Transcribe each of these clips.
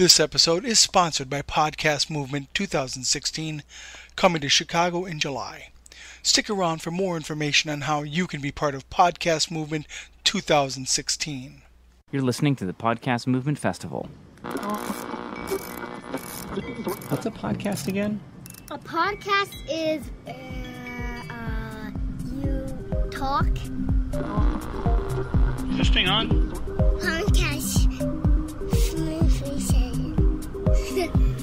This episode is sponsored by Podcast Movement 2016, coming to Chicago in July. Stick around for more information on how you can be part of Podcast Movement 2016. You're listening to the Podcast Movement Festival. What's a podcast again? A podcast is uh, uh, you talk. Is this thing on? Podcast.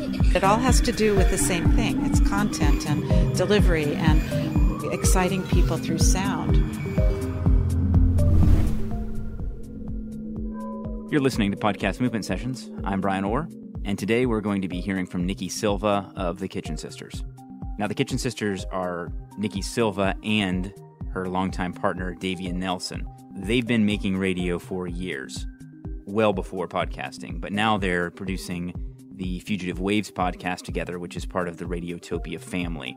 It all has to do with the same thing. It's content and delivery and exciting people through sound. You're listening to Podcast Movement Sessions. I'm Brian Orr, and today we're going to be hearing from Nikki Silva of the Kitchen Sisters. Now, the Kitchen Sisters are Nikki Silva and her longtime partner, Davia Nelson. They've been making radio for years, well before podcasting, but now they're producing the Fugitive Waves podcast together, which is part of the Radiotopia family.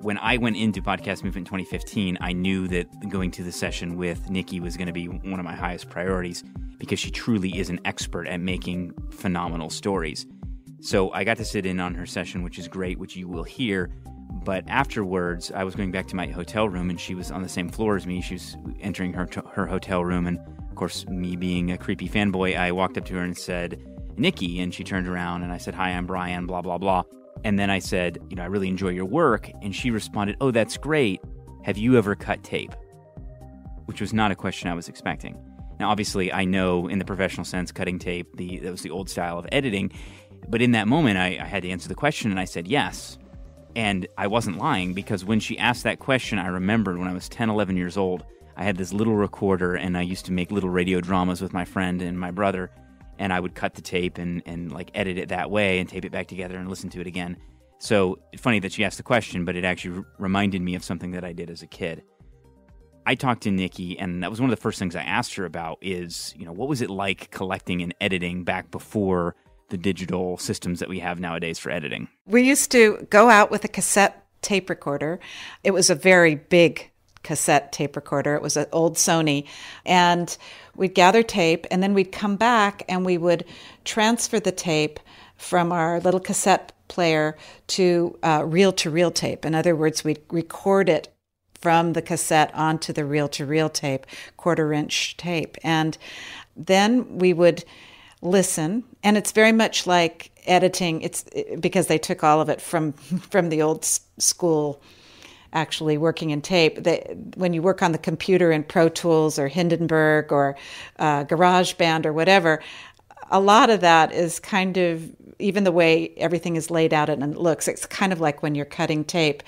When I went into Podcast Movement 2015, I knew that going to the session with Nikki was going to be one of my highest priorities because she truly is an expert at making phenomenal stories. So I got to sit in on her session, which is great, which you will hear. But afterwards, I was going back to my hotel room, and she was on the same floor as me. She was entering her her hotel room, and of course, me being a creepy fanboy, I walked up to her and said, Nikki. And she turned around and I said, Hi, I'm Brian, blah, blah, blah. And then I said, You know, I really enjoy your work. And she responded, Oh, that's great. Have you ever cut tape? Which was not a question I was expecting. Now, obviously, I know in the professional sense, cutting tape, the, that was the old style of editing. But in that moment, I, I had to answer the question and I said yes. And I wasn't lying because when she asked that question, I remembered when I was 10, 11 years old, I had this little recorder and I used to make little radio dramas with my friend and my brother and I would cut the tape and, and like edit it that way and tape it back together and listen to it again. So funny that she asked the question, but it actually r- reminded me of something that I did as a kid. I talked to Nikki, and that was one of the first things I asked her about is, you know, what was it like collecting and editing back before the digital systems that we have nowadays for editing? We used to go out with a cassette tape recorder. It was a very big cassette tape recorder. It was an old Sony. And we'd gather tape and then we'd come back and we would transfer the tape from our little cassette player to uh, reel to reel tape. In other words, we'd record it from the cassette onto the reel to reel tape, quarter inch tape. And then we would listen and it's very much like editing it's because they took all of it from from the old school actually working in tape. When you work on the computer in Pro Tools or Hindenburg or uh, GarageBand or whatever, a lot of that is kind of even the way everything is laid out and it looks. It's kind of like when you're cutting tape.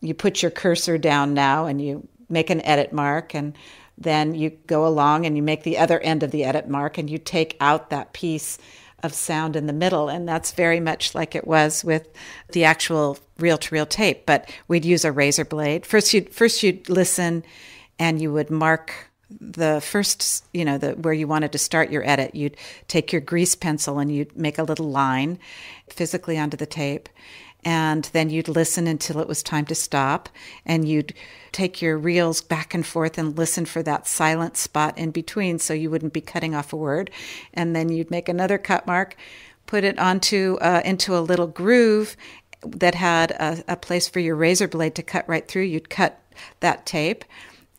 You put your cursor down now and you make an edit mark and then you go along and you make the other end of the edit mark and you take out that piece of sound in the middle. And that's very much like it was with the actual reel to reel tape. But we'd use a razor blade. First you'd first you'd listen and you would mark the first, you know, the where you wanted to start your edit. You'd take your grease pencil and you'd make a little line physically onto the tape. And then you'd listen until it was time to stop. And you'd take your reels back and forth and listen for that silent spot in between so you wouldn't be cutting off a word. And then you'd make another cut mark, put it onto uh, into a little groove that had a, a place for your razor blade to cut right through. You'd cut that tape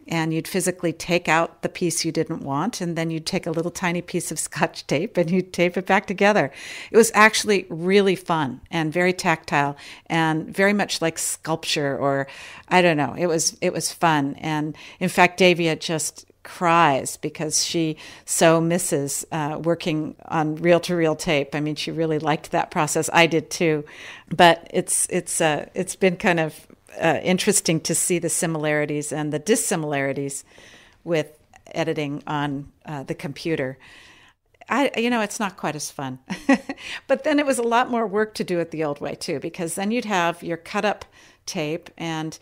and you'd physically take out the piece you didn't want and then you'd take a little tiny piece of scotch tape and you'd tape it back together it was actually really fun and very tactile and very much like sculpture or i don't know it was it was fun and in fact davia just cries because she so misses uh, working on reel to reel tape. I mean, she really liked that process. I did too, but it's it's uh, it's been kind of uh, interesting to see the similarities and the dissimilarities with editing on uh, the computer. I, you know, it's not quite as fun. but then it was a lot more work to do it the old way too, because then you'd have your cut up tape and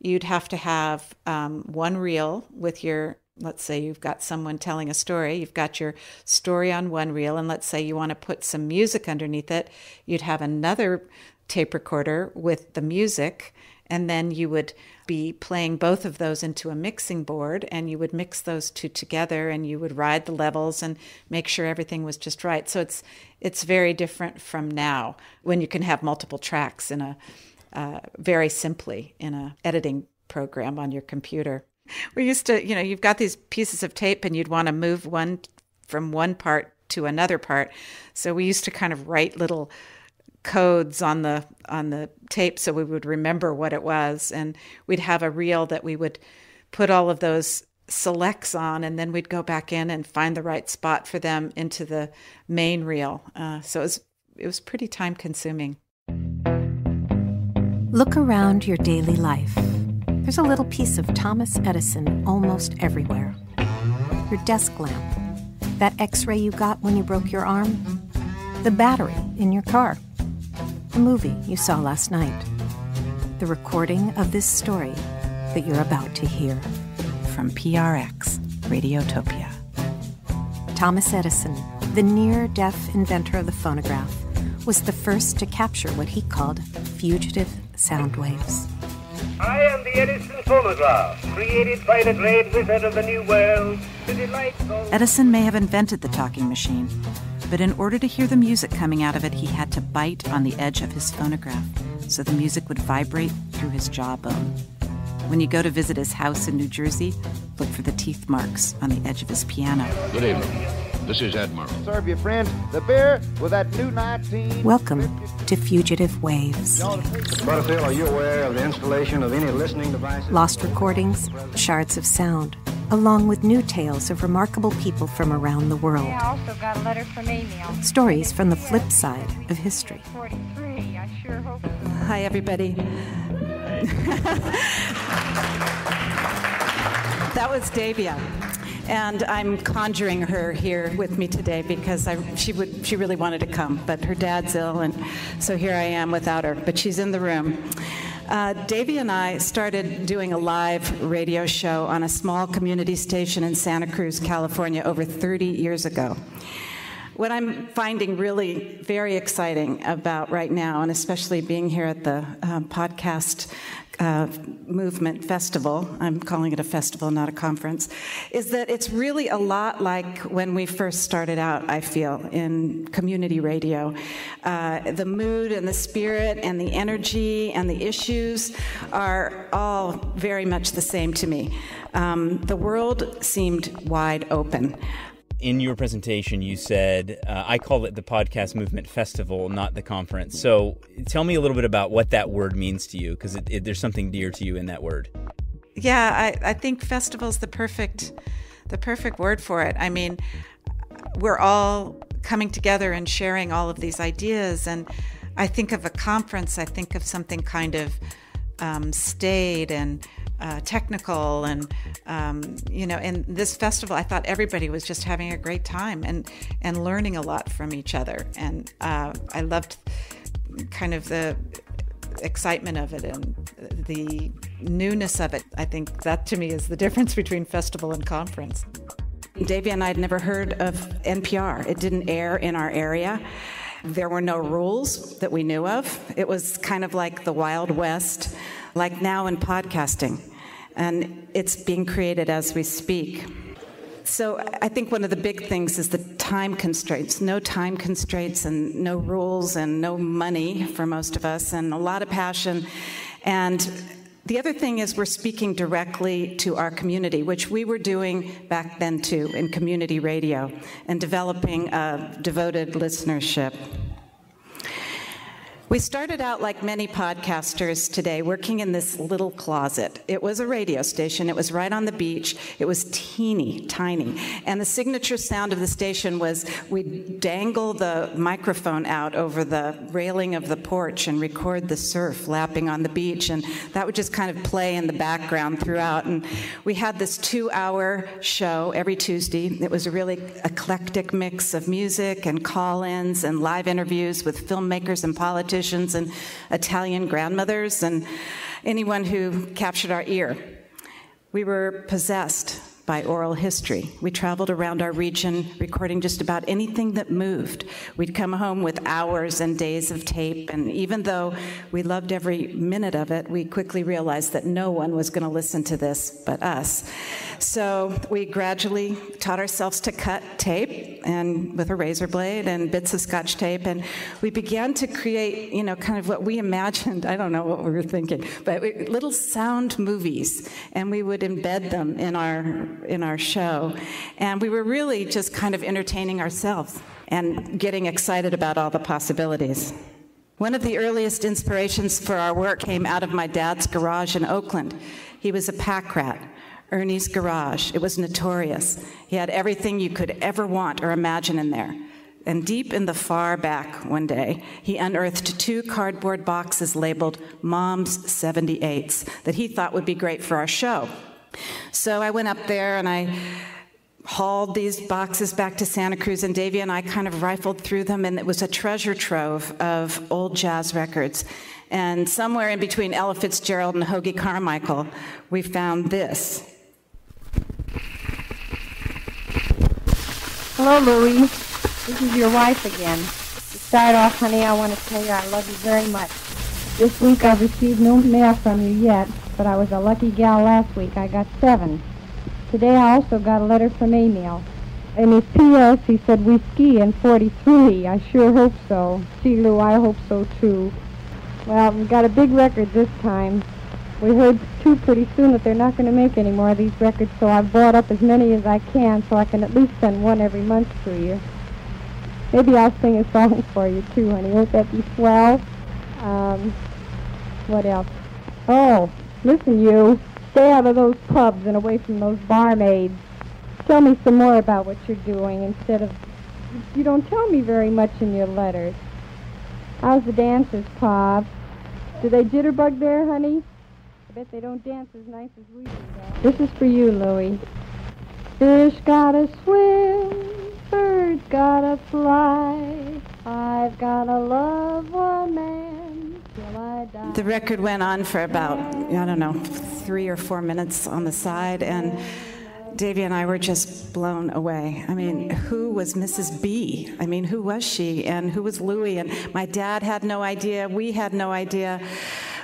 you'd have to have um, one reel with your let's say you've got someone telling a story, you've got your story on one reel, and let's say you want to put some music underneath it, you'd have another tape recorder with the music And then you would be playing both of those into a mixing board and you would mix those two together and you would ride the levels and make sure everything was just right. So it's it's very different from now when you can have multiple tracks in a uh, very simply in a editing program on your computer. We used to, you know, you've got these pieces of tape and you'd want to move one from one part to another part. So we used to kind of write little codes on the on the tape so we would remember what it was. And we'd have a reel that we would put all of those selects on and then we'd go back in and find the right spot for them into the main reel. Uh, so it was it was pretty time consuming. Look around your daily life. There's a little piece of thomas edison almost everywhere. Your desk lamp that x-ray you got when you broke your arm the battery in your car the movie you saw last night, the recording of this story that you're about to hear. From PRX, Radiotopia. Thomas Edison, the near deaf inventor of the phonograph, was the first to capture what he called fugitive sound waves. I am the Edison phonograph, created by the great wizard of the New World to delight Edison may have invented the talking machine, but in order to hear the music coming out of it, he had to bite on the edge of his phonograph so the music would vibrate through his jawbone. When you go to visit his house in New Jersey, look for the teeth marks on the edge of his piano. Good evening. This is Admiral. Serve your friend the beer with that new 19. Welcome to Fugitive Waves. Butterfield, are you aware of the installation of any listening devices? Lost recordings, shards of sound, along with new tales of remarkable people from around the world. Yeah, I also got a letter from Amy. Stories from the flip side of history. 43. I sure hope. Hi, everybody. that was Davia. And I'm conjuring her here with me today because I, she would she really wanted to come, but her dad's ill, and so here I am without her. But she's in the room. Uh, Davy and I started doing a live radio show on a small community station in Santa Cruz, California, over 30 years ago. What I'm finding really very exciting about right now, and especially being here at the uh, podcast uh, movement festival, I'm calling it a festival, not a conference, is that it's really a lot like when we first started out, I feel, in community radio. Uh, the mood and the spirit and the energy and the issues are all very much the same to me. Um, the world seemed wide open in your presentation, you said, uh, I call it the Podcast Movement Festival, not the conference. So tell me a little bit about what that word means to you, because there's something dear to you in that word. Yeah, I, I think festival's the perfect, the perfect word for it. I mean, we're all coming together and sharing all of these ideas. And I think of a conference, I think of something kind of um, staid and uh, technical and um, you know in this festival i thought everybody was just having a great time and and learning a lot from each other. And uh, i loved kind of the excitement of it and the newness of it. I think that to me is the difference between festival and conference. Davia and i had never heard of npr it didn't air in our area. There were no rules that we knew of. It was kind of like the Wild West, like now in podcasting. And it's being created as we speak. So I think one of the big things is the time constraints. No time constraints and no rules and no money for most of us and a lot of passion. And the other thing is we're speaking directly to our community, which we were doing back then too in community radio and developing a devoted listenership. We started out like many podcasters today, working in this little closet. It was a radio station. It was right on the beach. It was teeny tiny. And the signature sound of the station was we'd dangle the microphone out over the railing of the porch and record the surf lapping on the beach. And that would just kind of play in the background throughout. And we had this two hour show every Tuesday. It was a really eclectic mix of music and call ins and live interviews with filmmakers and politicians politicians and Italian grandmothers and anyone who captured our ear. We were possessed by oral history. We traveled around our region recording just about anything that moved. We'd come home with hours and days of tape, and even though we loved every minute of it, we quickly realized that no one was going to listen to this but us. So we gradually taught ourselves to cut tape and with a razor blade and bits of scotch tape, and we began to create, you know, kind of what we imagined. I don't know what we were thinking, but little sound movies, and we would embed them in our in our show, and we were really just kind of entertaining ourselves and getting excited about all the possibilities. One of the earliest inspirations for our work came out of my dad's garage in Oakland. He was a pack rat. Ernie's garage. It was notorious. He had everything you could ever want or imagine in there. And deep in the far back one day, he unearthed two cardboard boxes labeled Mom's 78s that he thought would be great for our show. So I went up there and I hauled these boxes back to Santa Cruz, and Davy and I kind of rifled through them, and it was a treasure trove of old jazz records. And somewhere in between Ella Fitzgerald and Hoagy Carmichael, we found this. Hello, Louie. This is your wife again. To start off, honey, I want to tell you I love you very much. This week I've received no mail from you yet, but I was a lucky gal last week. I got seven. Today I also got a letter from Emil. In his P.S. he said, we ski in 43. I sure hope so. Gee, Lou, I hope so too. Well, we got a big record this time. We heard, too, pretty soon that they're not going to make any more of these records, so I've bought up as many as I can so I can at least send one every month to you. Maybe I'll sing a song for you, too, honey. Won't that be swell? Um, what else? Oh, listen, you. Stay out of those pubs and away from those barmaids. Tell me some more about what you're doing instead of... You don't tell me very much in your letters. How's the dancers, Pop? Do they jitterbug there, honey? I bet they don't dance as nice as we do. This is for you, Louie. Fish gotta swim, birds gotta fly. I've gotta love one man. The record went on for about, I don't know, three or four minutes on the side, and Davy and I were just blown away. I mean, who was Mrs. B? I mean, who was she? And who was Louie? And my dad had no idea. We had no idea.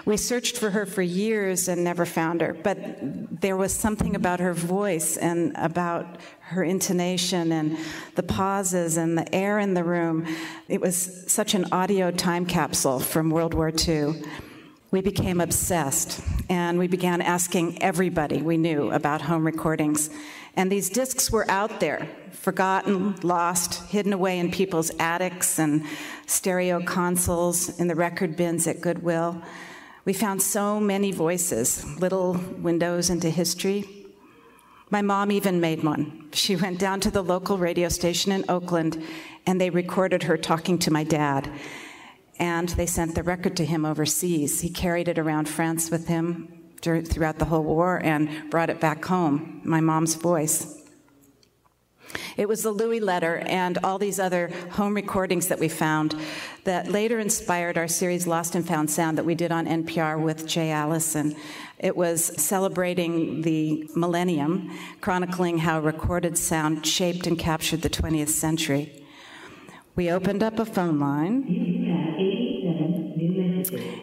We searched for her for years and never found her. But there was something about her voice and about her intonation and the pauses and the air in the room. It was such an audio time capsule from World War II we became obsessed and we began asking everybody we knew about home recordings. And these discs were out there, forgotten, lost, hidden away in people's attics and stereo consoles, in the record bins at Goodwill. We found so many voices, little windows into history. My mom even made one. She went down to the local radio station in Oakland and they recorded her talking to my dad and they sent the record to him overseas. He carried it around France with him throughout the whole war and brought it back home, my mom's voice. It was the Louis letter and all these other home recordings that we found that later inspired our series Lost and Found Sound that we did on NPR with Jay Allison. It was celebrating the millennium, chronicling how recorded sound shaped and captured the 20th century. We opened up a phone line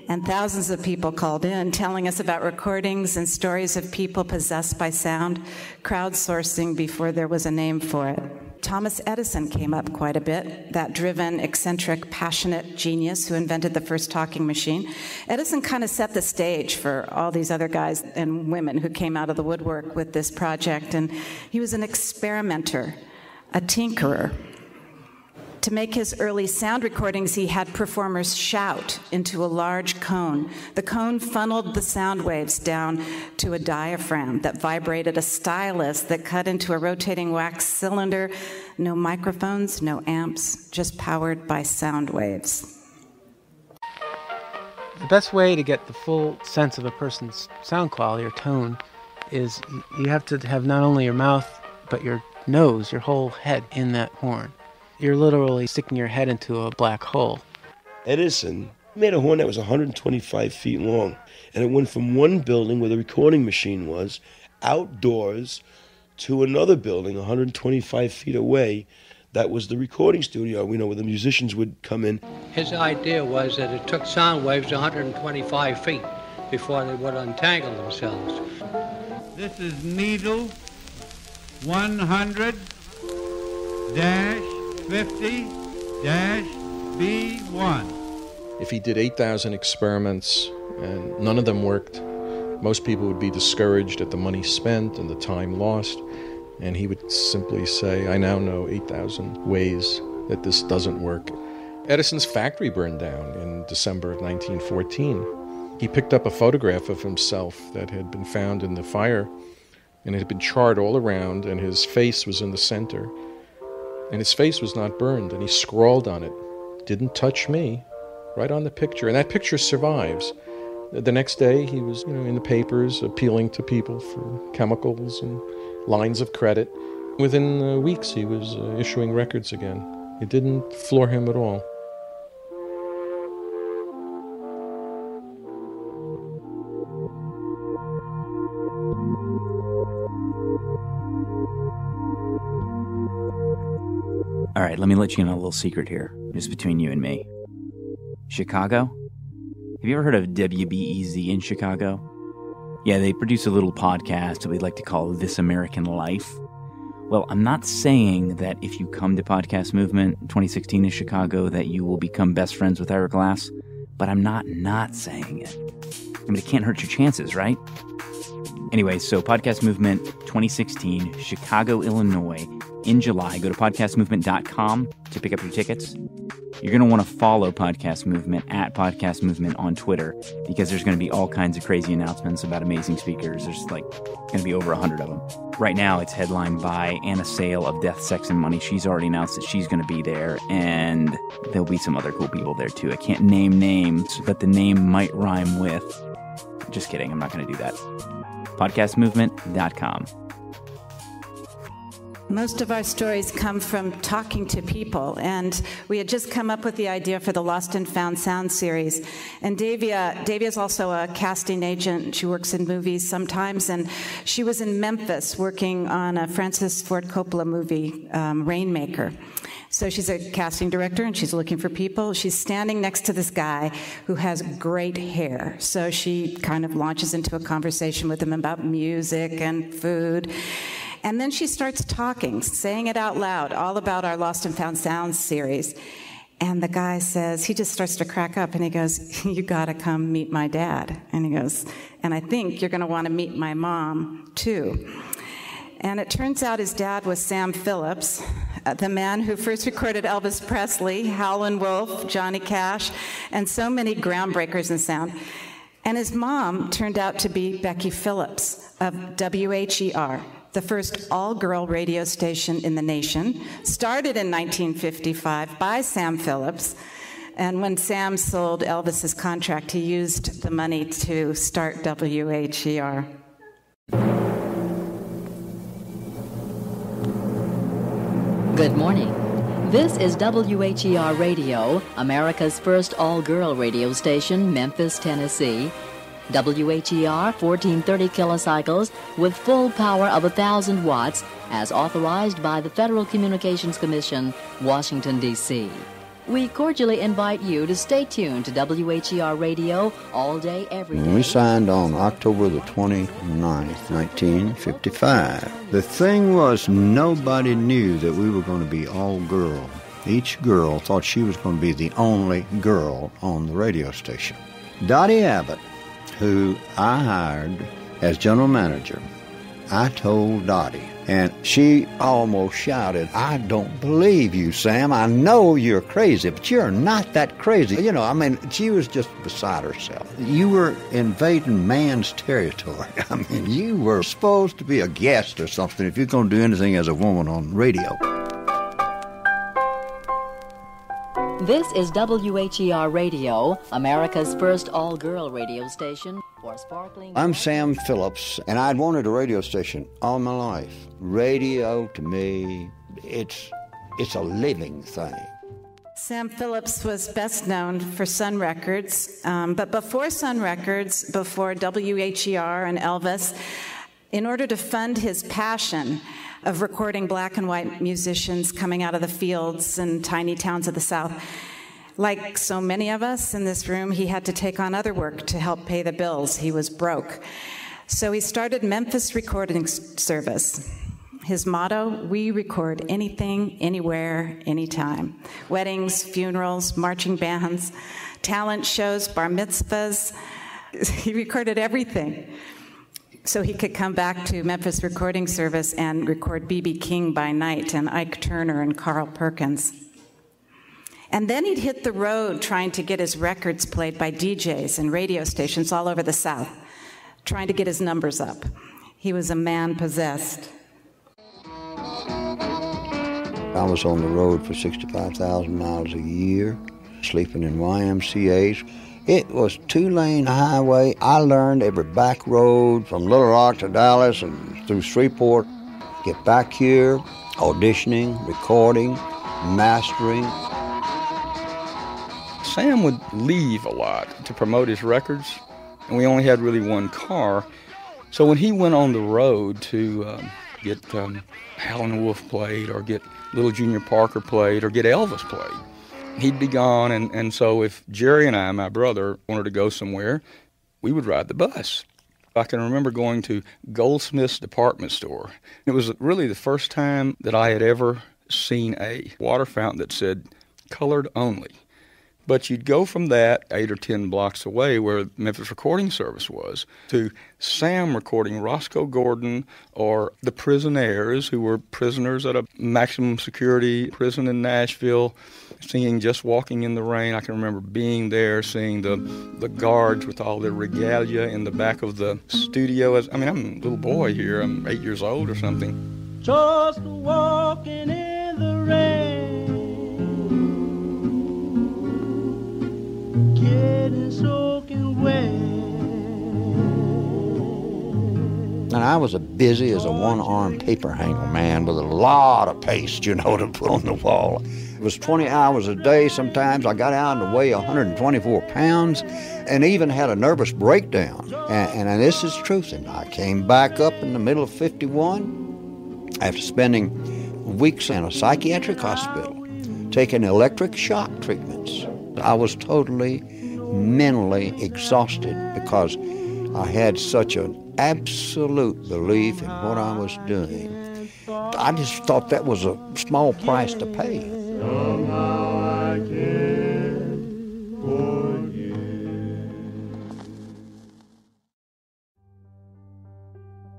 and thousands of people called in telling us about recordings and stories of people possessed by sound, crowdsourcing before there was a name for it. Thomas Edison came up quite a bit, that driven, eccentric, passionate genius who invented the first talking machine. Edison kind of set the stage for all these other guys and women who came out of the woodwork with this project, and he was an experimenter, a tinkerer. To make his early sound recordings, he had performers shout into a large cone. The cone funneled the sound waves down to a diaphragm that vibrated a stylus that cut into a rotating wax cylinder. No microphones, no amps, just powered by sound waves. The best way to get the full sense of a person's sound quality or tone is you have to have not only your mouth, but your nose, your whole head in that horn. You're literally sticking your head into a black hole. Edison made a horn that was 125 feet long, and it went from one building where the recording machine was, outdoors, to another building 125 feet away. That was the recording studio, you know, where the musicians would come in. His idea was that it took sound waves 125 feet before they would untangle themselves. This is needle 100 dash 50 dash B1. If he did 8,000 experiments and none of them worked, most people would be discouraged at the money spent and the time lost. And he would simply say, I now know 8,000 ways that this doesn't work. Edison's factory burned down in December of 1914. He picked up a photograph of himself that had been found in the fire, and it had been charred all around, and his face was in the center. And his face was not burned, and he scrawled on it, Didn't touch me, right on the picture. And that picture survives. The next day, he was you know, in the papers appealing to people for chemicals and lines of credit. Within uh, weeks, he was uh, issuing records again. It didn't floor him at all. All right, let me let you in on a little secret here, just between you and me. Chicago? Have you ever heard of WBEZ in Chicago? Yeah, they produce a little podcast that we like to call This American Life. Well, I'm not saying that if you come to Podcast Movement 2016 in Chicago that you will become best friends with Ira Glass, but I'm not not saying it. I mean, it can't hurt your chances, right? Anyway, so Podcast Movement 2016, Chicago, Illinois, in July. Go to podcastmovement.com to pick up your tickets. You're going to want to follow Podcast Movement at Podcast Movement on Twitter because there's going to be all kinds of crazy announcements about amazing speakers. There's like going to be over 100 of them. Right now, it's headlined by Anna Sale of Death, Sex, and Money. She's already announced that she's going to be there, and there'll be some other cool people there too. I can't name names, but the name might rhyme with. Just kidding, I'm not going to do that. Podcastmovement.com. Most of our stories come from talking to people, and we had just come up with the idea for the Lost and Found Sound series. And Davia, Davia is also a casting agent. She works in movies sometimes, and she was in Memphis working on a Francis Ford Coppola movie, um, Rainmaker. So she's a casting director and she's looking for people. She's standing next to this guy who has great hair. So she kind of launches into a conversation with him about music and food. And then she starts talking, saying it out loud, all about our Lost and Found Sounds series. And the guy says, he just starts to crack up and he goes, You gotta come meet my dad. And he goes, And I think you're gonna wanna meet my mom too. And it turns out his dad was Sam Phillips, uh, the man who first recorded Elvis Presley, Howlin' Wolf, Johnny Cash, and so many groundbreakers in sound. And his mom turned out to be Becky Phillips of WHER, the first all girl radio station in the nation, started in 1955 by Sam Phillips. And when Sam sold Elvis's contract, he used the money to start WHER. Good morning. This is WHER Radio, America's first all girl radio station, Memphis, Tennessee. WHER 1430 kilocycles with full power of 1,000 watts as authorized by the Federal Communications Commission, Washington, D.C. We cordially invite you to stay tuned to WHER Radio all day, every day. We signed on October the 29th, 1955. The thing was, nobody knew that we were going to be all girl. Each girl thought she was going to be the only girl on the radio station. Dottie Abbott, who I hired as general manager, I told Dottie, and she almost shouted, I don't believe you, Sam. I know you're crazy, but you're not that crazy. You know, I mean, she was just beside herself. You were invading man's territory. I mean, you were supposed to be a guest or something if you're going to do anything as a woman on radio. This is WHER Radio, America's first all girl radio station for sparkling. I'm Sam Phillips, and I'd wanted a radio station all my life. Radio to me, it's it's a living thing. Sam Phillips was best known for Sun Records, um, but before Sun Records, before WHER and Elvis, In order to fund his passion of recording black and white musicians coming out of the fields and tiny towns of the South, like so many of us in this room, he had to take on other work to help pay the bills. He was broke. So he started Memphis Recording Service. His motto we record anything, anywhere, anytime. Weddings, funerals, marching bands, talent shows, bar mitzvahs. He recorded everything so he could come back to Memphis Recording Service and record B.B. King by night and Ike Turner and Carl Perkins. And then he'd hit the road trying to get his records played by DJs and radio stations all over the South, trying to get his numbers up. He was a man possessed. I was on the road for 65,000 miles a year, sleeping in YMCA's. It was two-lane highway. I learned every back road from Little Rock to Dallas and through Shreveport. Get back here, auditioning, recording, mastering. Sam would leave a lot to promote his records, and we only had really one car. So when he went on the road to um, get um, Howlin' Wolf played or get Little Junior Parker played or get Elvis played. He'd be gone, and, and so if Jerry and I, my brother, wanted to go somewhere, we would ride the bus. I can remember going to Goldsmith's department store. It was really the first time that I had ever seen a water fountain that said colored only. But you'd go from that eight or ten blocks away where Memphis Recording Service was to Sam recording Rosco Gordon or the Prisonaires, who were prisoners at a maximum security prison in Nashville, singing Just Walking in the Rain. I can remember being there, seeing the, the guards with all their regalia in the back of the studio. As, I mean, I'm a little boy here, I'm eight years old or something. Just walking in the rain. Getting soaking wet. And I was as busy as a one-armed paper hanger man with a lot of paste, you know, to put on the wall. It was 20 hours a day sometimes. I got out and weighed 124 pounds and even had a nervous breakdown. And, and, and this is truth. And I came back up in the middle of 51 after spending weeks in a psychiatric hospital taking electric shock treatments. I was totally mentally exhausted because I had such an absolute belief in what I was doing. I just thought that was a small price to pay.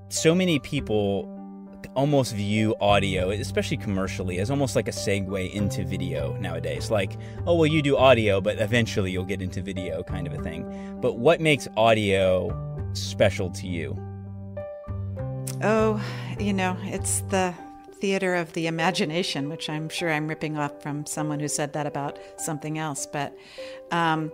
So many people almost view audio, especially commercially, as almost like a segue into video nowadays. Like, oh, well, you do audio, but eventually you'll get into video kind of a thing. But what makes audio special to you? Oh, you know, it's the theater of the imagination, which I'm sure I'm ripping off from someone who said that about something else. But um,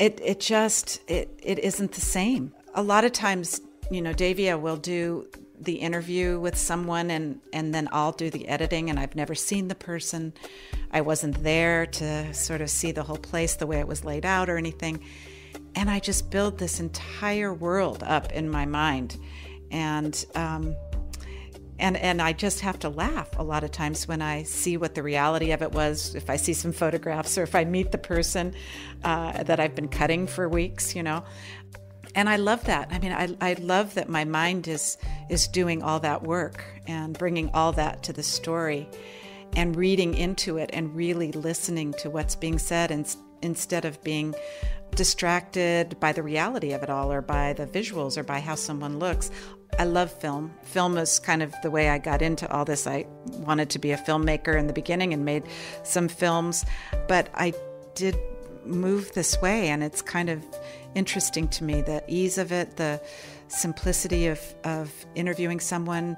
it it just it it isn't the same. A lot of times, you know, Davia will do the interview with someone and and then I'll do the editing and I've never seen the person. I wasn't there to sort of see the whole place the way it was laid out or anything. And I just build this entire world up in my mind. And um, and and I just have to laugh a lot of times when I see what the reality of it was. If I see some photographs or if I meet the person uh, that I've been cutting for weeks, you know, and I love that. I mean, I, I love that my mind is is doing all that work and bringing all that to the story, and reading into it and really listening to what's being said, and instead of being distracted by the reality of it all or by the visuals or by how someone looks. I love film. Film is kind of the way I got into all this. I wanted to be a filmmaker in the beginning and made some films, but I did move this way, and it's kind of interesting to me the ease of it, the simplicity of, of interviewing someone.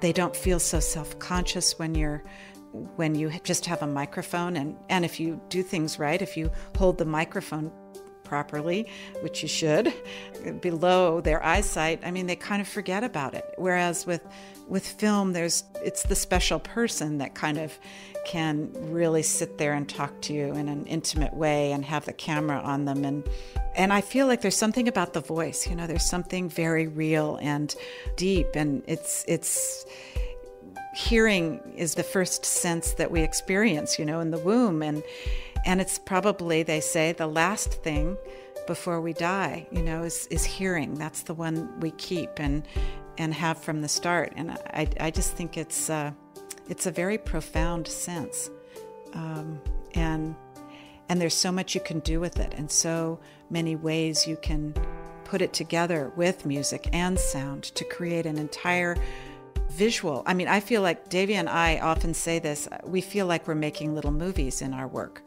They don't feel so self conscious when you're when you just have a microphone and, and if you do things right, if you hold the microphone properly, which you should, below their eyesight, I mean they kind of forget about it. Whereas with with film there's it's the special person that kind of can really sit there and talk to you in an intimate way and have the camera on them and and I feel like there's something about the voice, you know, there's something very real and deep and it's it's hearing is the first sense that we experience, you know, in the womb and and it's probably they say the last thing before we die, you know, is is hearing. That's the one we keep and and have from the start. And I I just think it's uh, it's a very profound sense, um, and and there's so much you can do with it, and so many ways you can put it together with music and sound to create an entire visual. I mean, I feel like Davy and I often say this. We feel like we're making little movies in our work.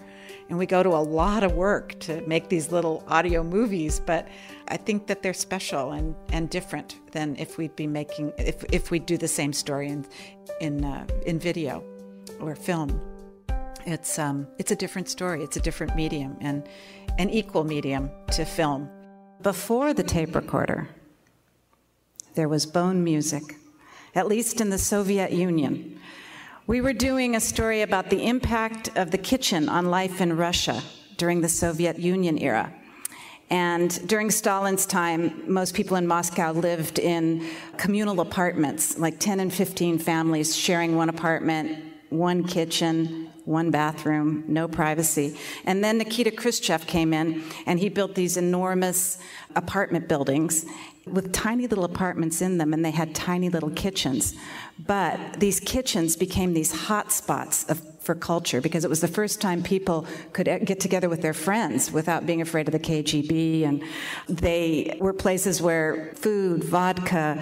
And we go to a lot of work to make these little audio movies, but I think that they're special and, and different than if we'd be making if if we do the same story in in uh, in video or film. It's um it's a different story. It's a different medium and an equal medium to film. Before the tape recorder, there was bone music, at least in the Soviet Union. We were doing a story about the impact of the kitchen on life in Russia during the Soviet Union era. And during Stalin's time, most people in Moscow lived in communal apartments, like 10 and 15 families sharing one apartment, one kitchen, one bathroom, no privacy. And then Nikita Khrushchev came in and he built these enormous apartment buildings with tiny little apartments in them, and they had tiny little kitchens. But these kitchens became these hot spots of, for culture because it was the first time people could eh, get together with their friends without being afraid of the KGB. And they were places where food, vodka,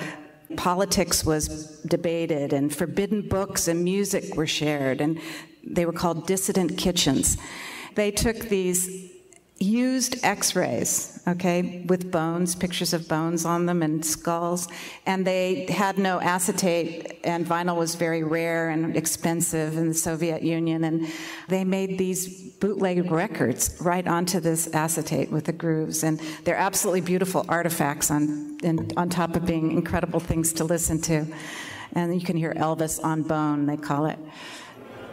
politics was debated, and forbidden books and music were shared. And they were called dissident kitchens. They took these used x rays, okay, with bones, pictures of bones on them and skulls, and they had no acetate, and vinyl was very rare and expensive in the Soviet Union, and they made these bootleg records right onto this acetate with the grooves, and they're absolutely beautiful artifacts on, and on top of being incredible things to listen to. And you can hear Elvis on bone, they call it.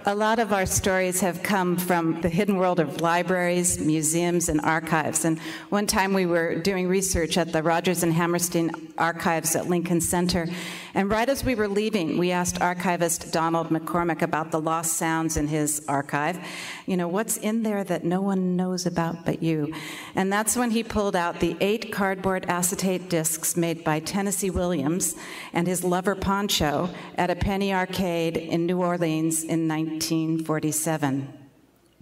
A lot of our stories have come from the hidden world of libraries, museums, and archives. And one time we were doing research at the Rodgers and Hammerstein archives at Lincoln Center. And right as we were leaving, we asked archivist Donald McCormick about the lost sounds in his archive. You know, what's in there that no one knows about but you? And that's when he pulled out the eight cardboard acetate discs made by Tennessee Williams and his lover Pancho at a penny arcade in New Orleans in 1947.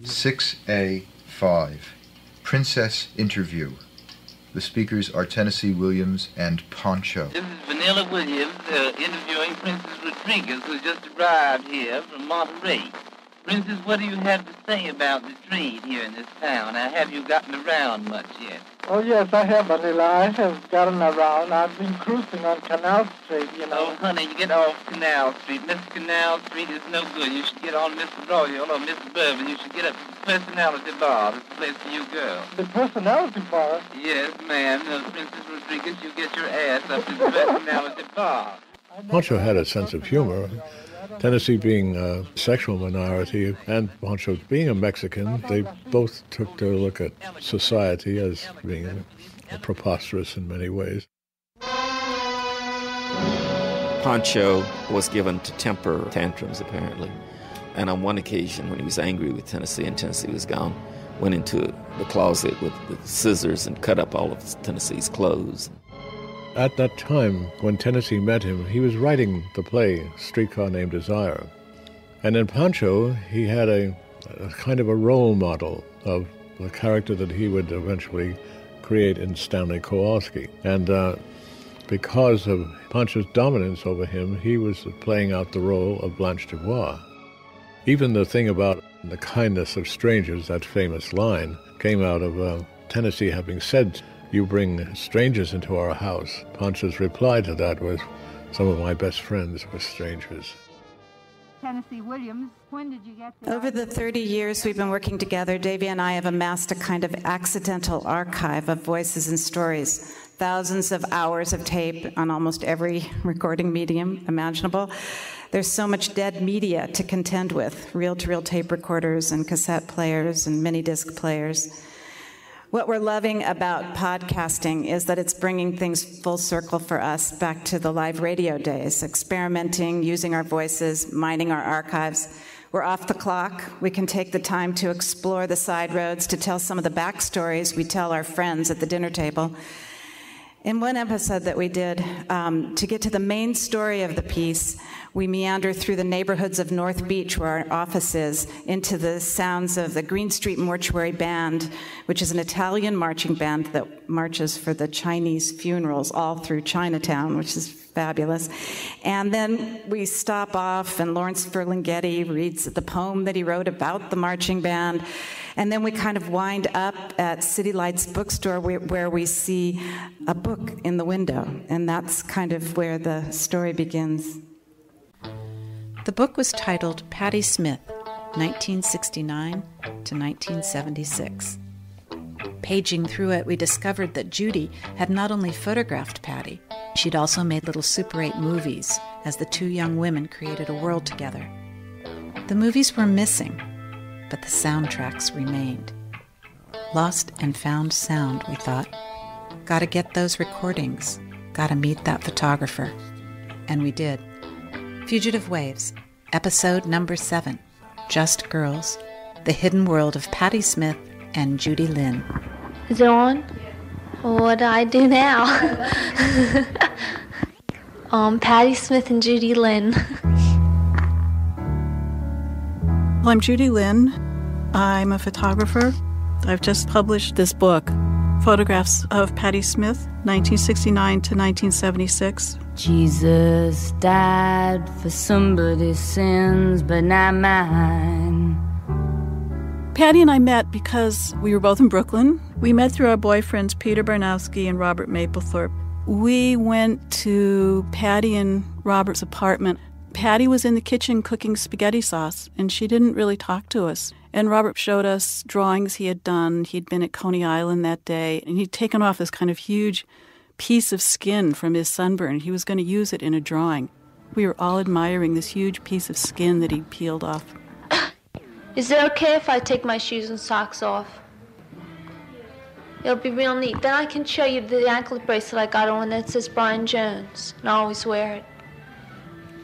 6A5 Princess Interview. The speakers are Tennessee Williams and Pancho. This is Vanilla Williams uh, interviewing Princess Rodriguez, who just arrived here from Monterey. Princess, what do you have to say about the trade here in this town? Now, have you gotten around much yet? Oh, yes, I have, Vanilla. I have gotten around. I've been cruising on Canal Street, you know. Oh, honey, you get off Canal Street. Miss Canal Street is no good. You should get on Mr. Royal or Mr. Bourbon. You should get a personality bar. This is place for you girls. The personality bar? Yes, ma'am. Uh, Princess Rodriguez, you get your ass up to the personality bar. Pancho had a sense of humor. Tennessee being a sexual minority and Pancho being a Mexican, they both took their look at society as being preposterous in many ways. Pancho was given to temper tantrums, apparently. And on one occasion, when he was angry with Tennessee and Tennessee was gone, went into the closet with, with scissors and cut up all of Tennessee's clothes. At that time, when Tennessee met him, he was writing the play Streetcar Named Desire. And in Pancho, he had a, a kind of a role model of the character that he would eventually create in Stanley Kowalski. And uh, because of Pancho's dominance over him, he was playing out the role of Blanche Dubois. Even the thing about the kindness of strangers, that famous line, came out of uh, Tennessee having said you bring strangers into our house. Pancho's reply to that was, Some of my best friends were strangers. Tennessee Williams, when did you get the Over the 30 years we've been working together, Davy and I have amassed a kind of accidental archive of voices and stories. Thousands of hours of tape on almost every recording medium imaginable. There's so much dead media to contend with reel to reel tape recorders and cassette players and mini disc players. What we're loving about podcasting is that it's bringing things full circle for us back to the live radio days, experimenting, using our voices, mining our archives. We're off the clock. We can take the time to explore the side roads, to tell some of the backstories we tell our friends at the dinner table. In one episode that we did, um, to get to the main story of the piece, we meander through the neighborhoods of North Beach, where our office is, into the sounds of the Green Street Mortuary Band, which is an Italian marching band that marches for the Chinese funerals all through Chinatown, which is fabulous. And then we stop off, and Lawrence Ferlinghetti reads the poem that he wrote about the marching band. And then we kind of wind up at City Lights bookstore where, where we see a book in the window. And that's kind of where the story begins. The book was titled Patti Smith, 1969 to 1976. Paging through it, we discovered that Judy had not only photographed Patti, she'd also made little Super 8 movies as the two young women created a world together. The movies were missing, but the soundtracks remained. Lost and found sound, we thought. Gotta get those recordings. Gotta meet that photographer. And we did. Fugitive Waves, episode number seven Just Girls, The Hidden World of Patti Smith and Judy Linn. Is it on? What do I do now? um, Patti Smith and Judy Linn. Well, I'm Judy Linn. I'm a photographer. I've just published this book, Photographs of Patti Smith, 1969 to 1976. Jesus died for somebody's sins, but not mine. Patti and I met because we were both in Brooklyn. We met through our boyfriends, Peter Barnowski and Robert Mapplethorpe. We went to Patti and Robert's apartment. Patti was in the kitchen cooking spaghetti sauce, and she didn't really talk to us. And Robert showed us drawings he had done. He'd been at Coney Island that day, and he'd taken off this kind of huge piece of skin from his sunburn. He was going to use it in a drawing. We were all admiring this huge piece of skin that he'd peeled off. Is it okay if I take my shoes and socks off? It'll be real neat. Then I can show you the anklet bracelet I got on that says Brian Jones, and I always wear it.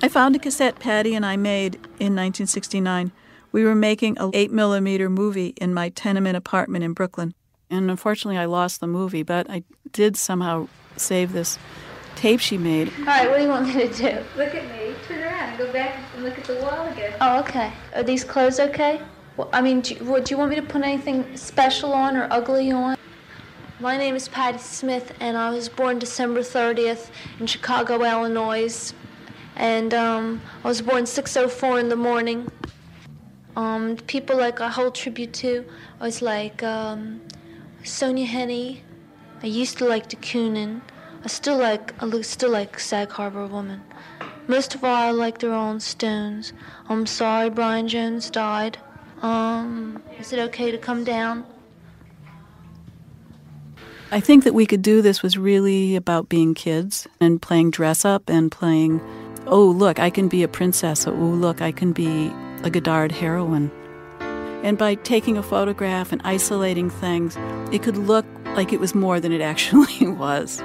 I found a cassette Patti and I made in 1969. We were making a 8 millimeter movie in my tenement apartment in Brooklyn. And unfortunately, I lost the movie, but I did somehow save this tape she made. All right, what do you want me to do? Look at me. Turn around and go back and look at the wall again. Oh, okay. Are these clothes okay? Well, I mean, do you, do you want me to put anything special on or ugly on? My name is Patti Smith, and I was born December 30th in Chicago, Illinois. And um, I was born 6.04 in the morning. Um, people like I hold tribute to, I was like um, Sonja Henie. I used to like de Kooning. I still like I still like Sag Harbor Woman. Most of all, I like the Rolling Stones. I'm sorry Brian Jones died. Um, is it okay to come down? I think that we could do this was really about being kids and playing dress up and playing, oh, look, I can be a princess. Oh, look, I can be a Godard heroine. And by taking a photograph and isolating things, it could look like it was more than it actually was.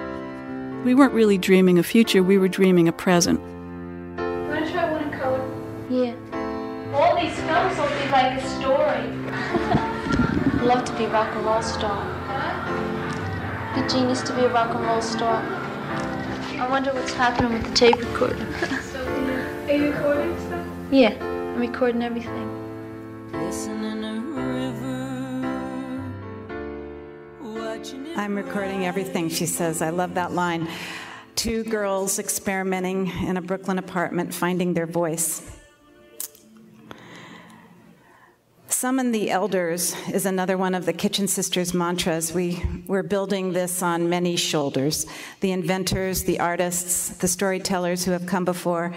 We weren't really dreaming a future, we were dreaming a present. Want to try one in color? Yeah. All these films will be like a story. I'd love to be a rock and roll star. Be a genius to be a rock and roll star. I wonder what's happening with the tape recorder. So, are you recording stuff? yeah, I'm recording everything. I'm recording everything, she says. I love that line. Two girls experimenting in a Brooklyn apartment, finding their voice. Summon the elders is another one of the Kitchen Sisters mantras. We, we're building this on many shoulders the inventors, the artists, the storytellers who have come before.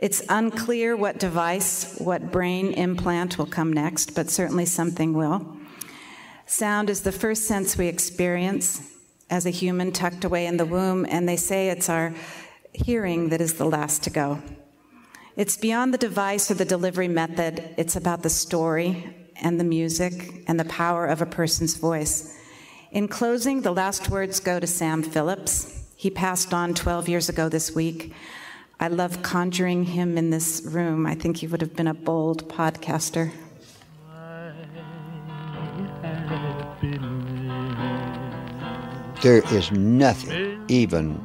It's unclear what device, what brain implant will come next, but certainly something will. Sound is the first sense we experience as a human tucked away in the womb, and they say it's our hearing that is the last to go. It's beyond the device or the delivery method, it's about the story and the music and the power of a person's voice. In closing, the last words go to Sam Phillips. He passed on 12 years ago this week. I love conjuring him in this room. I think he would have been a bold podcaster. There is nothing even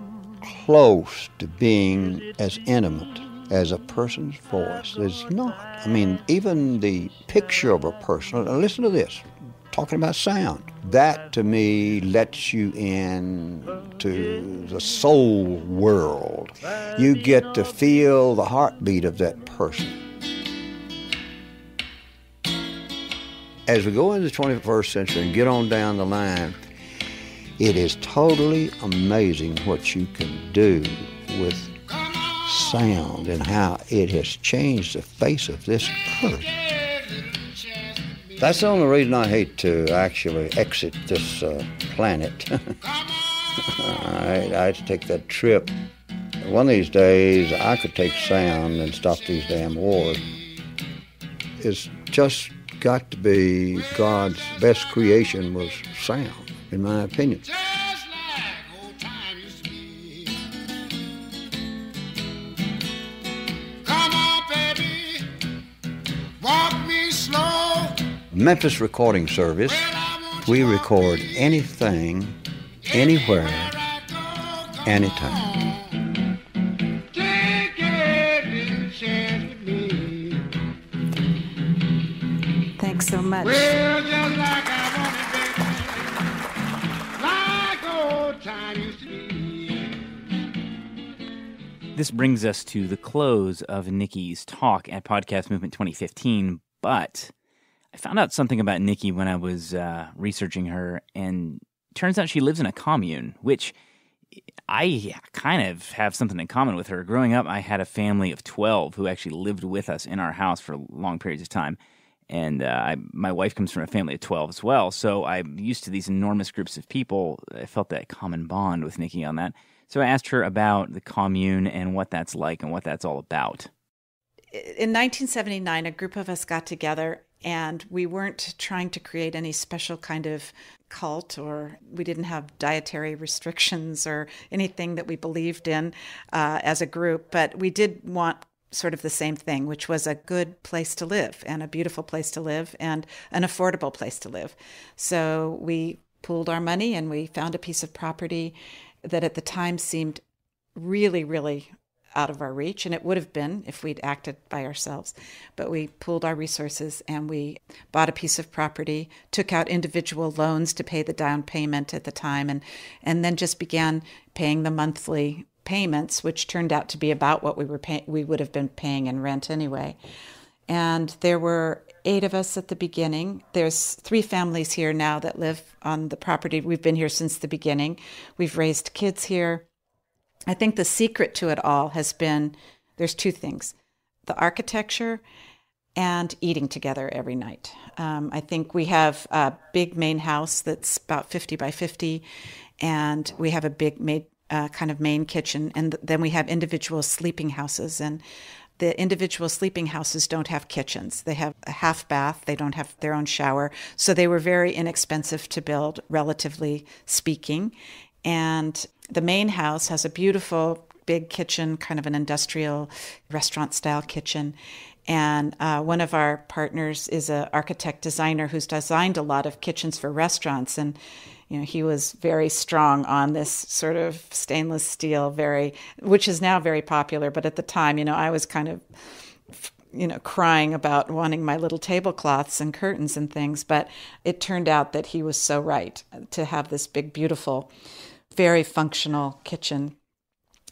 close to being as intimate as a person's voice. There's not. I mean, even the picture of a person, listen to this, talking about sound. That to me lets you in to the soul world. You get to feel the heartbeat of that person. As we go into the 21st century and get on down the line, it is totally amazing what you can do with sound and how it has changed the face of this earth. That's the only reason I hate to actually exit this uh, planet. I, I had to take that trip. One of these days, I could take sound and stop these damn wars. It's just got to be God's best creation was sound, in my opinion. Memphis Recording Service, we record anything, anywhere, anytime. Thanks so much. Well, like I wanted, baby. Like old time used to be. This brings us to the close of Nikki's talk at Podcast Movement 2015, but I found out something about Nikki when I was uh, researching her, and turns out she lives in a commune, which I kind of have something in common with her. Growing up, I had a family of 12 who actually lived with us in our house for long periods of time. And uh, I, my wife comes from a family of 12 as well. So I'm used to these enormous groups of people. I felt that common bond with Nikki on that. So I asked her about the commune and what that's like and what that's all about. In 1979, a group of us got together and we weren't trying to create any special kind of cult or we didn't have dietary restrictions or anything that we believed in uh, as a group, but we did want sort of the same thing, which was a good place to live and a beautiful place to live and an affordable place to live. So we pooled our money and we found a piece of property that at the time seemed really, really out of our reach, and it would have been if we'd acted by ourselves. But we pooled our resources and we bought a piece of property, took out individual loans to pay the down payment at the time, and, and then just began paying the monthly payments, which turned out to be about what we were pay- we would have been paying in rent anyway. And there were eight of us at the beginning. There's three families here now that live on the property. We've been here since the beginning. We've raised kids here. I think the secret to it all has been there's two things the architecture and eating together every night. Um, I think we have a big main house that's about 50 by 50, and we have a big uh, kind of main kitchen, and then we have individual sleeping houses. And the individual sleeping houses don't have kitchens. They have a half bath, they don't have their own shower. So they were very inexpensive to build, relatively speaking. And the main house has a beautiful big kitchen, kind of an industrial restaurant style kitchen. And uh, one of our partners is an architect designer who's designed a lot of kitchens for restaurants. And you know, he was very strong on this sort of stainless steel, very, which is now very popular. But at the time, you know, I was kind of, you know, crying about wanting my little tablecloths and curtains and things. But it turned out that he was so right to have this big, beautiful, very functional kitchen.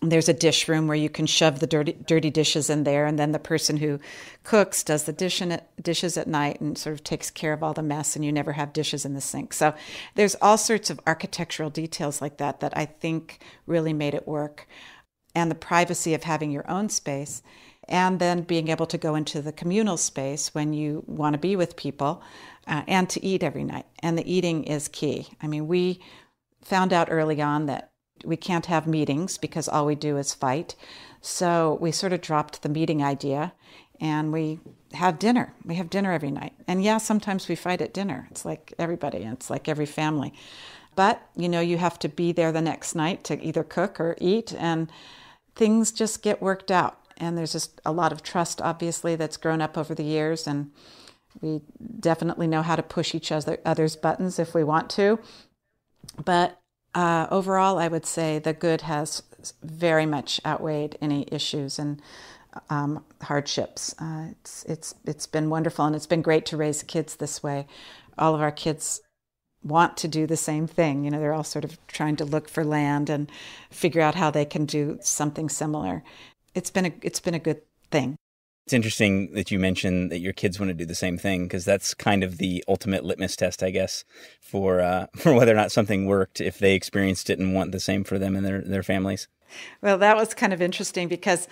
There's a dish room where you can shove the dirty dirty dishes in there and then the person who cooks does the dish dishes at night and sort of takes care of all the mess and you never have dishes in the sink. So there's all sorts of architectural details like that that i think really made it work. And the privacy of having your own space and then being able to go into the communal space when you want to be with people uh, and to eat every night. And the eating is key. I mean we found out early on that We can't have meetings because all we do is fight. So we sort of dropped the meeting idea and we have dinner. We have dinner every night. And yeah, sometimes we fight at dinner. It's like everybody, it's like every family. But, you know, you have to be there the next night to either cook or eat, and things just get worked out. And there's just a lot of trust, obviously, that's grown up over the years. And we definitely know how to push each other, other's buttons if we want to. But uh, overall, I would say the good has very much outweighed any issues and um, hardships. Uh, it's it's it's been wonderful, and it's been great to raise kids this way. All of our kids want to do the same thing. You know, they're all sort of trying to look for land and figure out how they can do something similar. It's been a it's been a good thing. It's interesting that you mentioned that your kids want to do the same thing because that's kind of the ultimate litmus test, I guess, for uh, for whether or not something worked if they experienced it and want the same for them and their their families. Well, that was kind of interesting because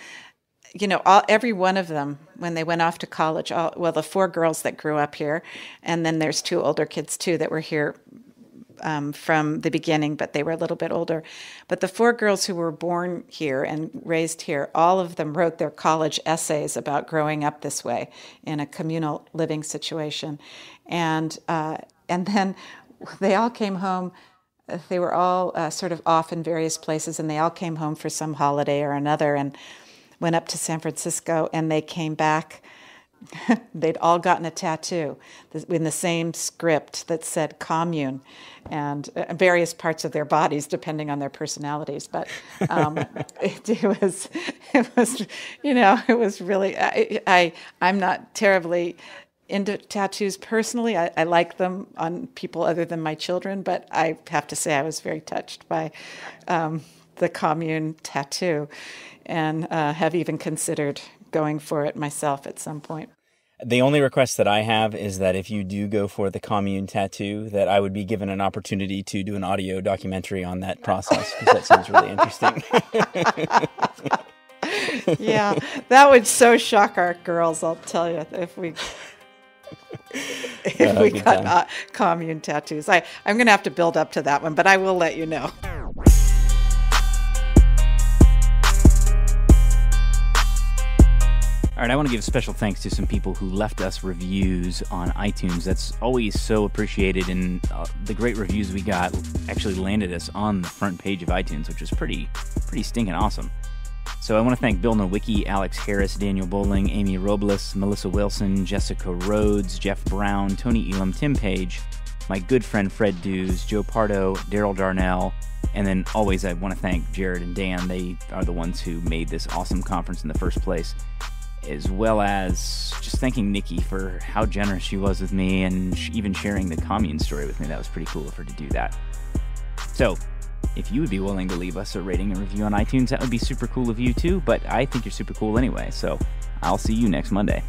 you know, all, every one of them when they went off to college. All, well, the four girls that grew up here, and then there's two older kids too that were here um, from the beginning, but they were a little bit older. But the four girls who were born here and raised here, all of them wrote their college essays about growing up this way in a communal living situation, and uh, and then they all came home. They were all uh, sort of off in various places, and they all came home for some holiday or another, and went up to San Francisco, and they came back they'd all gotten a tattoo in the same script that said commune and uh, various parts of their bodies depending on their personalities. But um, it, it, was it was you know it was really I, I i'm not terribly into tattoos personally. I, I like them on people other than my children but i have to say i was very touched by um, the commune tattoo and uh, have even considered going for it myself at some point. The only request that I have is that if you do go for the commune tattoo, that I would be given an opportunity to do an audio documentary on that process because that sounds really interesting. yeah, that would so shock our girls. I'll tell you if we if we got uh, commune tattoos. I I'm going to have to build up to that one, but I will let you know. All right, I want to give special thanks to some people who left us reviews on iTunes. That's always so appreciated, and uh, the great reviews we got actually landed us on the front page of iTunes, which is pretty, pretty stinking awesome. So I want to thank Bill Nowicki, Alex Harris, Daniel Bowling, Amy Robles, Melissa Wilson, Jessica Rhodes, Jeff Brown, Tony Elam, Tim Page, my good friend Fred Dews, Joe Pardo, Daryl Darnell, and then always I want to thank Jared and Dan. They are the ones who made this awesome conference in the first place as well as just thanking Nikki for how generous she was with me and even sharing the commune story with me. That was pretty cool of her to do that. So, if you would be willing to leave us a rating and review on iTunes, that would be super cool of you too, but I think you're super cool anyway, so I'll see you next Monday.